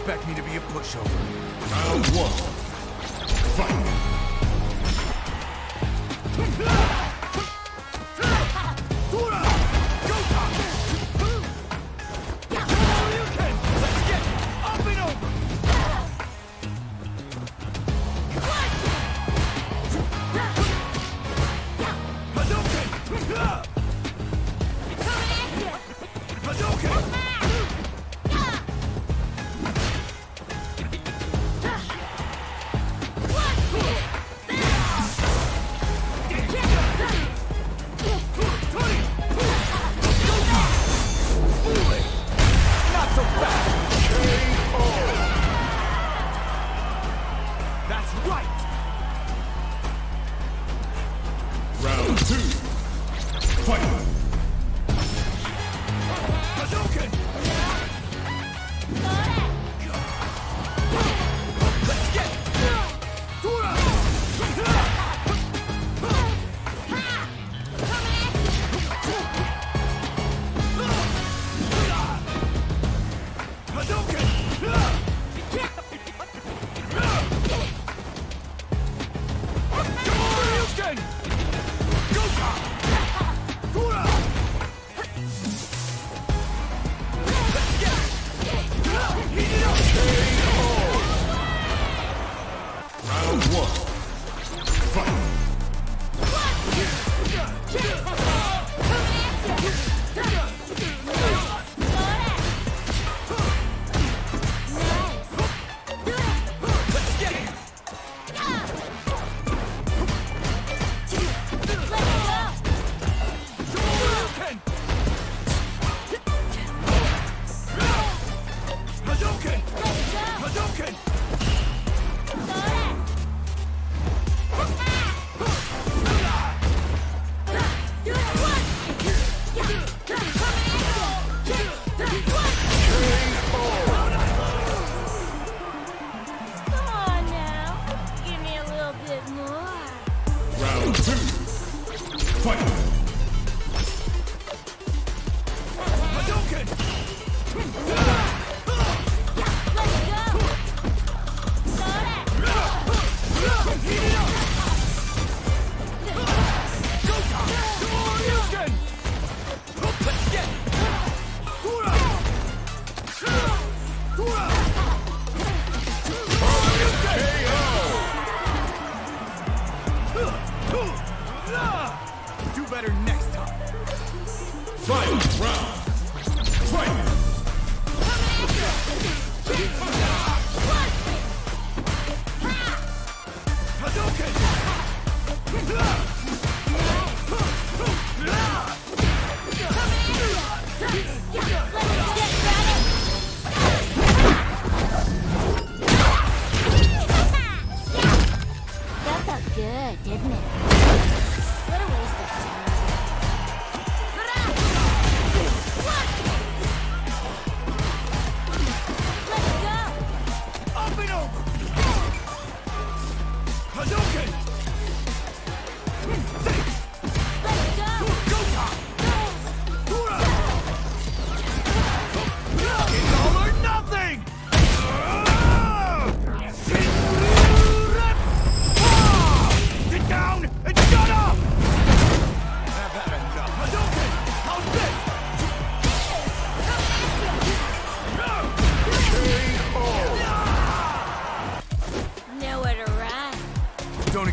expect me to be a pushover. Round one. Fight.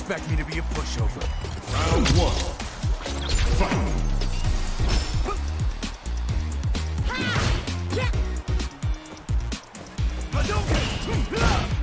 expect me to be a pushover. Round one. Fight. Hadouken!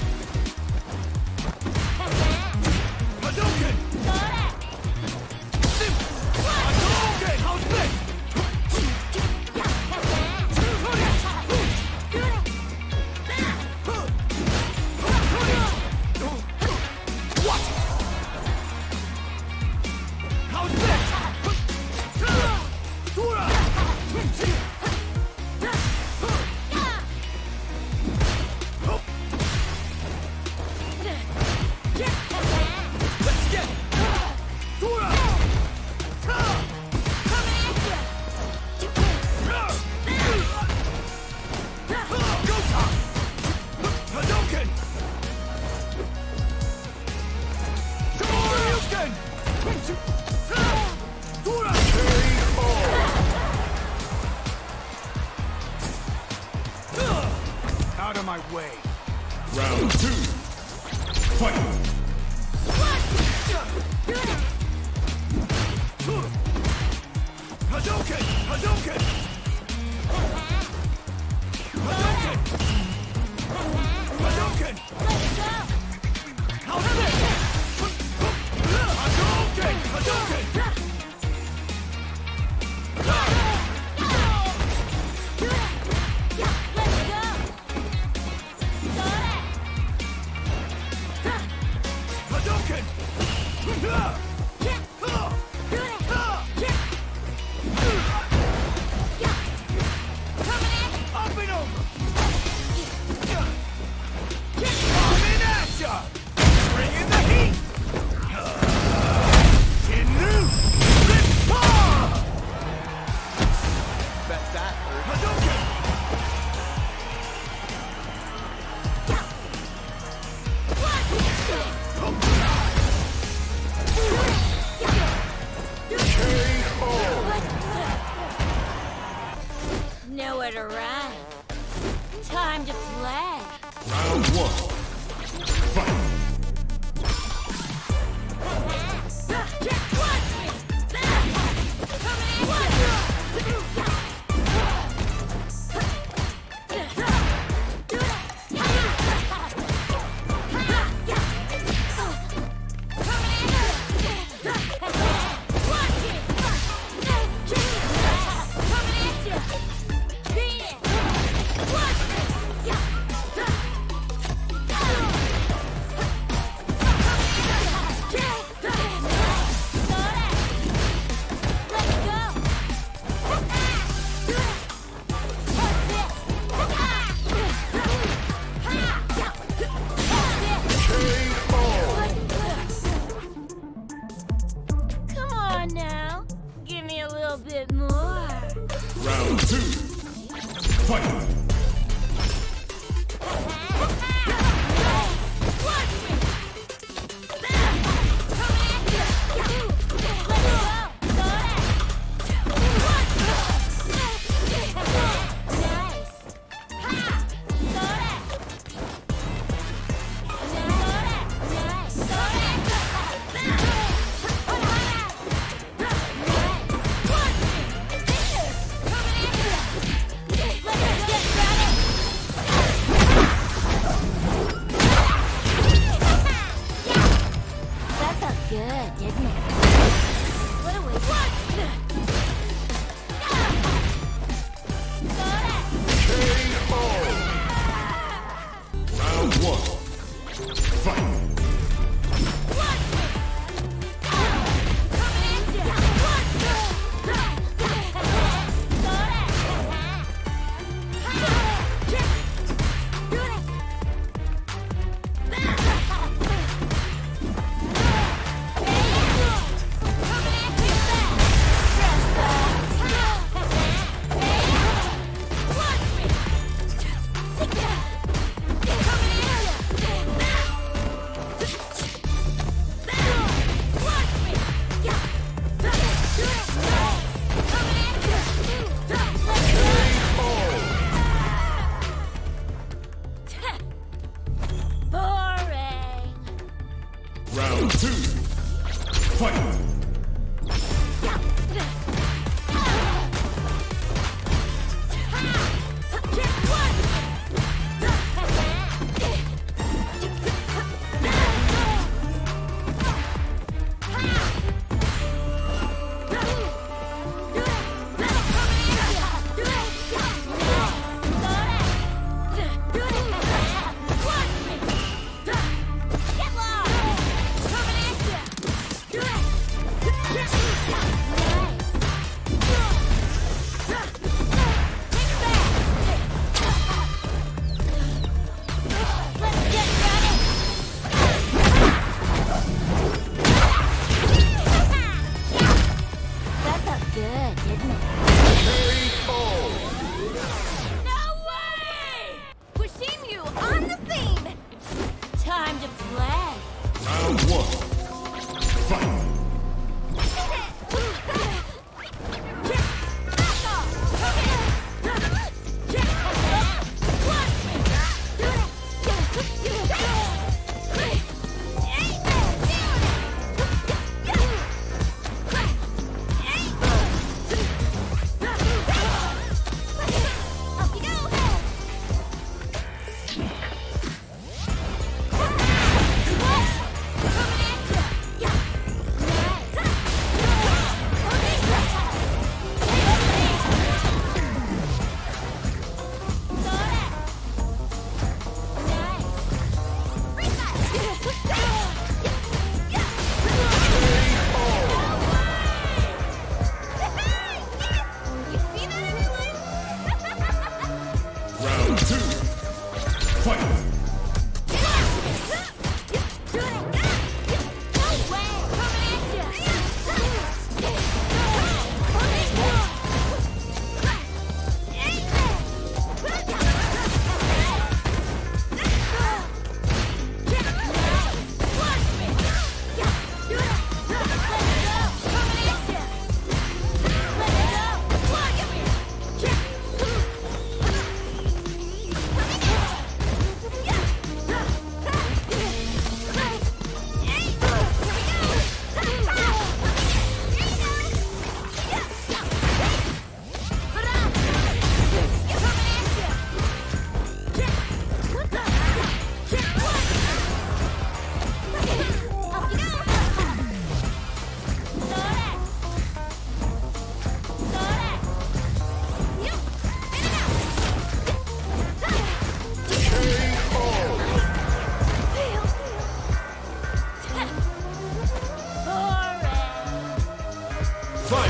my way. Round two. Fight! Hadouken! Hadouken! Hadouken! Hadouken! nowhere to run. Time to play. Round one. Fight. little bit more. Round two. Fight!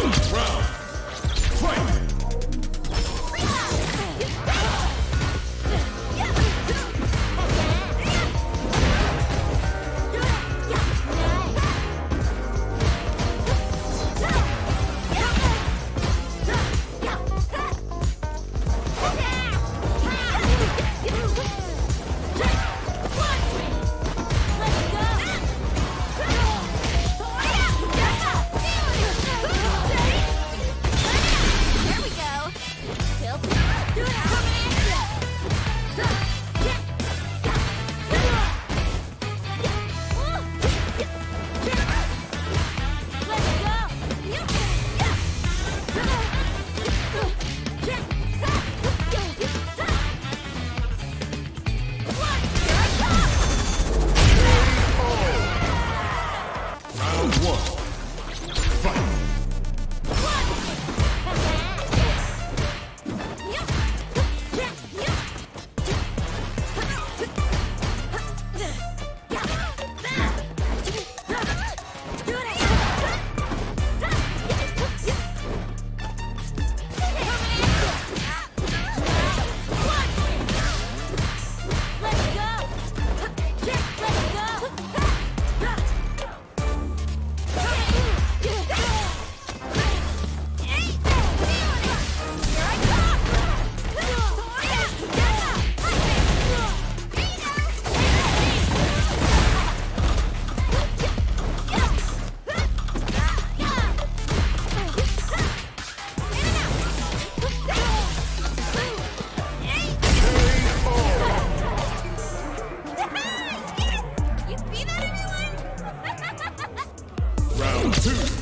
Round. Round one. Fight! Two.